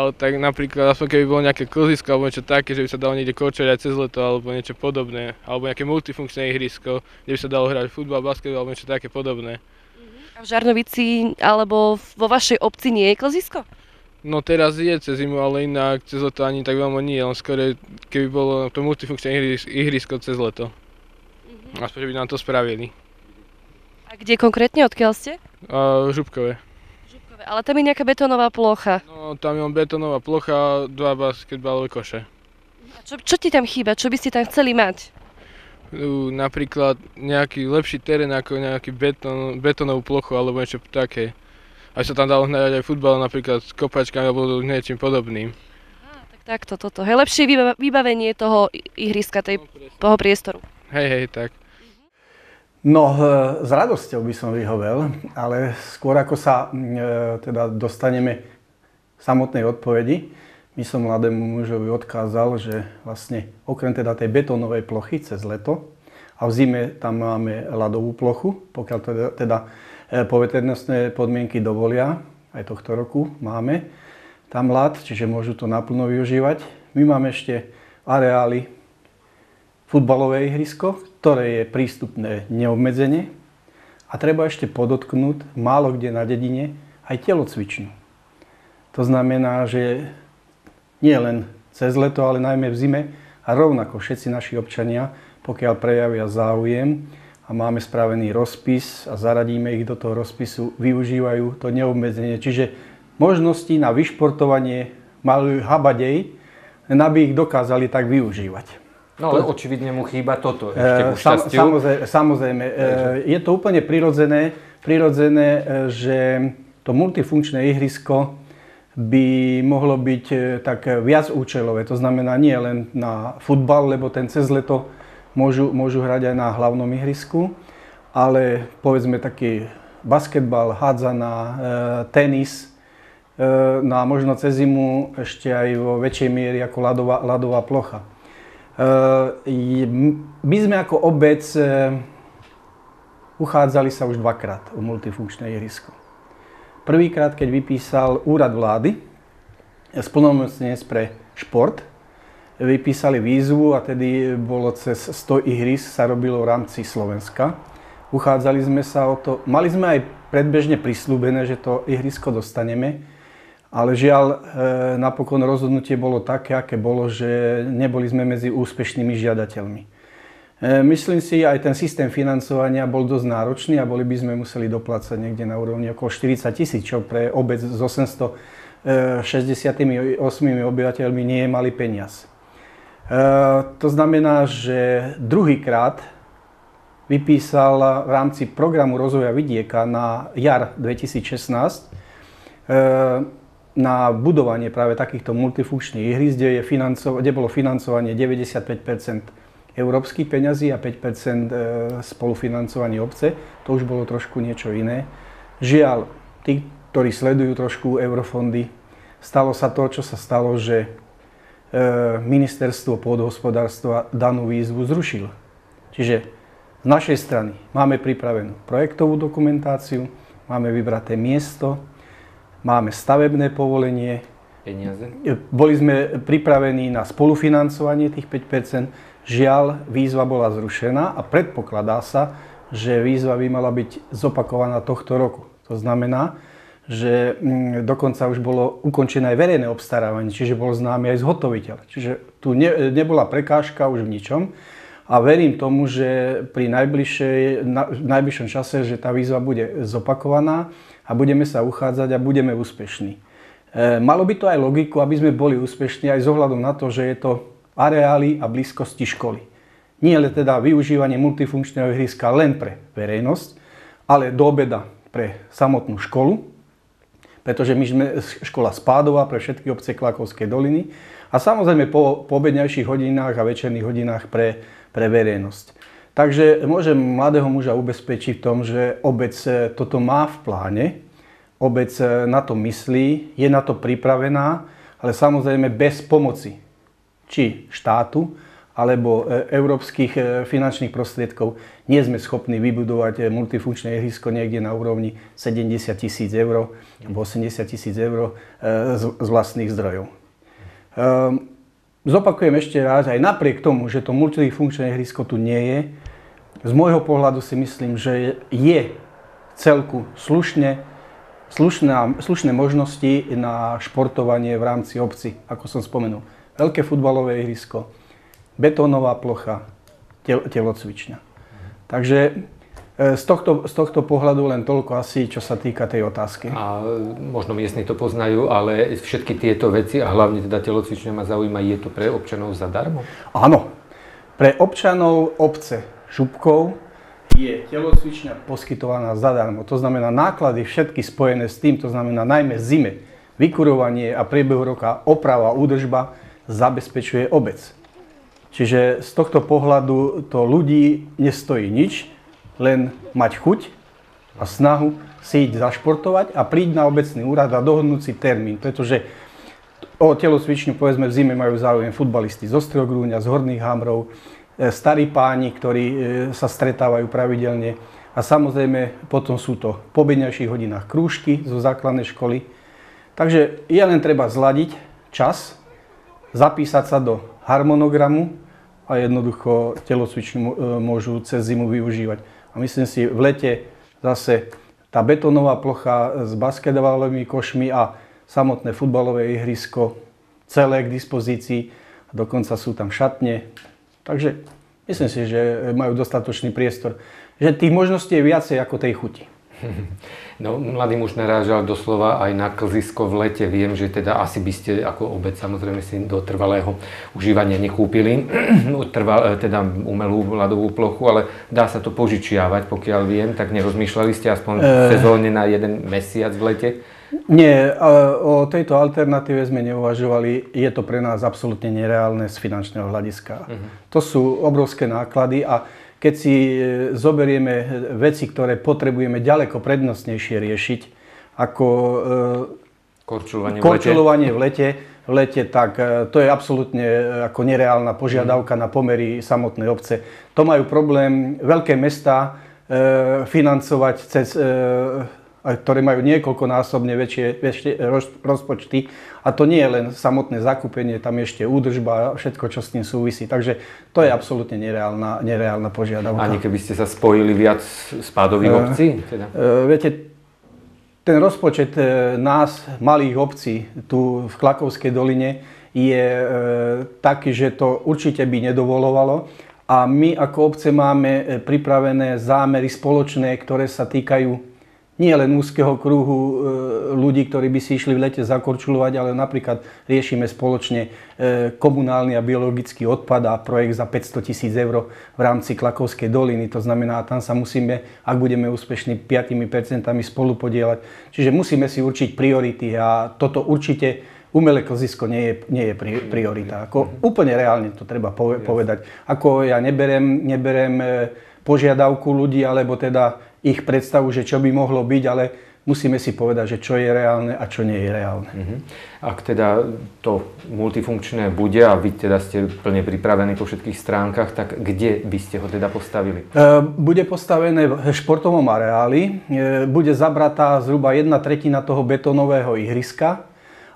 Ale tak napríklad, aspoň keby bolo nejaké klzisko alebo niečo také, že by sa dalo niekde kočať aj cez leto alebo niečo podobné, alebo nejaké multifunkčné ihrisko, kde by sa dalo hrať futbal, basketbal alebo niečo také podobné. A v Žarnovici alebo vo vašej obci nie je klzisko? No teraz je cez zimu, ale inak cez leto ani tak veľmi nie, len skôr keby bolo to multifunkčné ihris- ihrisko cez leto. Aspoň, že by nám to spravili. A kde konkrétne, odkiaľ ste? A Župkové. Ale tam je nejaká betónová plocha. No tam je len betónová plocha a dva basketbalové koše. A čo, čo ti tam chýba? Čo by ste tam chceli mať? Uh, napríklad nejaký lepší terén ako nejaký betón, betónovú plochu alebo niečo také. Aby sa tam dalo hrať aj futbal napríklad s kopačkami alebo niečím podobným. Tak takto, toto. Hej, lepšie vyba- vybavenie toho ihriska, tej, toho priestoru. Hej, hej, tak. No, e, s radosťou by som vyhovel, ale skôr ako sa e, teda dostaneme k samotnej odpovedi, by som mladému mužovi odkázal, že vlastne okrem teda tej betónovej plochy cez leto a v zime tam máme ľadovú plochu, pokiaľ teda, teda e, poveternostné podmienky dovolia, aj tohto roku máme tam ľad, čiže môžu to naplno využívať. My máme ešte areály futbalové ihrisko, ktoré je prístupné neobmedzene a treba ešte podotknúť málo kde na dedine aj telocvičňu. To znamená, že nie len cez leto, ale najmä v zime a rovnako všetci naši občania, pokiaľ prejavia záujem a máme spravený rozpis a zaradíme ich do toho rozpisu, využívajú to neobmedzenie. Čiže možnosti na vyšportovanie majú habadej, aby ich dokázali tak využívať. No ale očividne mu chýba toto ešte ku E, Sam, samozrejme, samozrejme e, je to úplne prirodzené, prirodzené, e, že to multifunkčné ihrisko by mohlo byť tak viac účelové. To znamená nie len na futbal, lebo ten cez leto môžu, môžu hrať aj na hlavnom ihrisku, ale povedzme taký basketbal, hádzana, tenis, no a možno cez zimu ešte aj vo väčšej miery ako ľadová, ľadová plocha. E, My sme ako obec e, uchádzali sa už dvakrát o multifunkčné ihrisko. Prvýkrát, keď vypísal úrad vlády, splnomocnenec pre šport, vypísali výzvu a tedy bolo cez 100 ihris sa robilo v rámci Slovenska. Uchádzali sme sa o to, mali sme aj predbežne prislúbené, že to ihrisko dostaneme, ale žiaľ, e, napokon rozhodnutie bolo také, aké bolo, že neboli sme medzi úspešnými žiadateľmi. E, Myslím si, aj ten systém financovania bol dosť náročný a boli by sme museli doplácať niekde na úrovni okolo 40 tisíc, čo pre obec s 868 obyvateľmi nie je malý peniaz. E, To znamená, že druhýkrát vypísal v rámci programu rozvoja vidieka na jar 2016 e, na budovanie práve takýchto multifunkčných ihrísk, kde, je financo- kde bolo financovanie 95% európskych peňazí a 5% spolufinancovanie obce. To už bolo trošku niečo iné. Žiaľ, tí, ktorí sledujú trošku eurofondy, stalo sa to, čo sa stalo, že e, ministerstvo pôdohospodárstva danú výzvu zrušilo. Čiže z našej strany máme pripravenú projektovú dokumentáciu, máme vybraté miesto, máme stavebné povolenie, Peniaze. boli sme pripravení na spolufinancovanie tých 5% Žiaľ, výzva bola zrušená a predpokladá sa, že výzva by mala byť zopakovaná tohto roku. To znamená, že mm, dokonca už bolo ukončené aj verejné obstarávanie, čiže bol známy aj zhotoviteľ. Čiže tu ne, nebola prekážka už v ničom a verím tomu, že pri najbližšej, na, najbližšom čase, že tá výzva bude zopakovaná a budeme sa uchádzať a budeme úspešní. E, malo by to aj logiku, aby sme boli úspešní aj s ohľadom na to, že je to areály a blízkosti školy. Nie len teda využívanie multifunkčného ihriska len pre verejnosť, ale do obeda pre samotnú školu, pretože my sme škola Spádova pre všetky obce Klakovskej doliny a samozrejme po, po obedňajších hodinách a večerných hodinách pre, pre verejnosť. Takže môžem mladého muža ubezpečiť v tom, že obec e, toto má v pláne, obec e, na to myslí, je na to pripravená, ale samozrejme bez pomoci či štátu, alebo e, európskych finančných prostriedkov nie sme schopní vybudovať multifunkčné ihrisko niekde na úrovni 70 tisíc eur alebo 80 tisíc eur z, vlastných zdrojov. Zopakujem ešte raz, aj napriek tomu, že to multifunkčné ihrisko tu nie je, z môjho pohľadu si myslím, že je celku slušne, slušná, slušné možnosti na športovanie v rámci obci, ako som spomenul. Veľké futbalové ihrisko, betónová plocha, tel, telocvičňa. Takže z tohto, z tohto pohľadu len toľko asi, čo sa týka tej otázky. A možno miestni to poznajú, ale všetky tieto veci a hlavne teda telocvičňa ma zaujíma, je to pre občanov zadarmo? Áno. Pre občanov obce Šupkov je telocvičňa poskytovaná zadarmo. To znamená náklady všetky spojené s tým, to znamená najmä zime, vykurovanie a priebehu roka oprava, údržba zabezpečuje obec. Čiže z tohto pohľadu to ľudí nestojí nič, len mať chuť a snahu si ísť zašportovať a prísť na obecný úrad a dohodnúť si termín, pretože o telocvičňu povedzme v zime majú záujem futbalisti z Ostrogrúňa, z Horných Hamrov, e, starí páni, ktorí e, sa stretávajú pravidelne a samozrejme potom sú to po bedňajších hodinách krúžky zo základnej školy. Takže je len treba zladiť čas, zapísať sa do harmonogramu a jednoducho telocvičňu e, môžu cez zimu využívať. A myslím si, v lete zase tá betónová plocha s basketbalovými košmi a samotné futbalové ihrisko celé k dispozícii. Dokonca sú tam šatne. Takže myslím si, že majú dostatočný priestor. Že tých možností je viacej ako tej chuti. No, mladý muž narážal doslova aj na klzisko v lete. Viem, že teda asi by ste ako obec samozrejme si do trvalého užívania nekúpili trval, teda umelú ľadovú plochu, ale dá sa to požičiavať, pokiaľ viem. Tak nerozmýšľali ste aspoň e... sezónne na jeden mesiac v lete? Nie, o tejto alternatíve sme neuvažovali. Je to pre nás absolútne nereálne z finančného hľadiska. Uh-huh. To sú obrovské náklady a keď si e, zoberieme veci, ktoré potrebujeme ďaleko prednostnejšie riešiť, ako e, korčulovanie, korčulovanie v lete, v lete, tak e, to je absolútne ako nereálna požiadavka mm. na pomery samotnej obce. To majú problém veľké mesta e, financovať cez e, ktoré majú niekoľkonásobne väčšie, väčšie rozpočty. A to nie je len samotné zakúpenie, tam ešte údržba a všetko, čo s tým súvisí. Takže to je absolútne nereálna, nereálna požiadavka. Ani keby ste sa spojili viac spádových uh, obcí? Teda? Uh, viete, ten rozpočet uh, nás, malých obcí, tu v Klakovskej doline, je taký, že to určite by nedovolovalo. A my ako obce máme pripravené zámery spoločné, ktoré sa týkajú nie len úzkeho kruhu e, ľudí, ktorí by si išli v lete zakorčulovať, ale napríklad riešime spoločne e, komunálny a biologický odpad a projekt za 500 tisíc eur v rámci Klakovskej doliny. To znamená, tam sa musíme, ak budeme úspešní, 5% spolu podielať. Čiže musíme si určiť priority a toto určite umelé klzisko nie je, nie je priorita. Ako, úplne reálne to treba povedať. Ako ja neberem, neberem e, požiadavku ľudí, alebo teda ich predstavu, že čo by mohlo byť, ale musíme si povedať, že čo je reálne a čo nie je reálne. Uh-huh. Ak teda to multifunkčné bude a vy teda ste plne pripravení po všetkých stránkach, tak kde by ste ho teda postavili? E, bude postavené v športovom areáli. E, bude zabratá zhruba jedna tretina toho betónového ihriska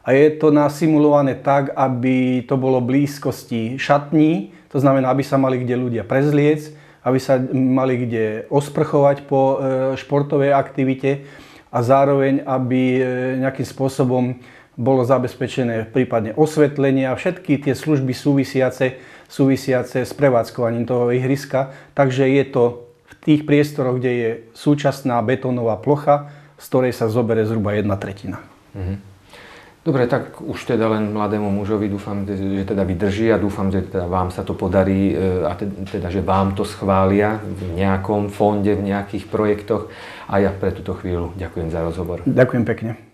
a je to nasimulované tak, aby to bolo blízkosti šatní, to znamená, aby sa mali kde ľudia prezliec, aby sa mali kde osprchovať po e, športovej aktivite a zároveň, aby e, nejakým spôsobom bolo zabezpečené prípadne osvetlenie a všetky tie služby súvisiace, súvisiace s prevádzkovaním toho ihriska. Takže je to v tých priestoroch, kde je súčasná betónová plocha, z ktorej sa zobere zhruba jedna tretina. Mm-hmm. Dobre, tak už teda len mladému mužovi dúfam, že teda vydrží a dúfam, že teda vám sa to podarí e, a teda, že vám to schvália v nejakom fonde, v nejakých projektoch. A ja pre túto chvíľu ďakujem za rozhovor. Ďakujem pekne.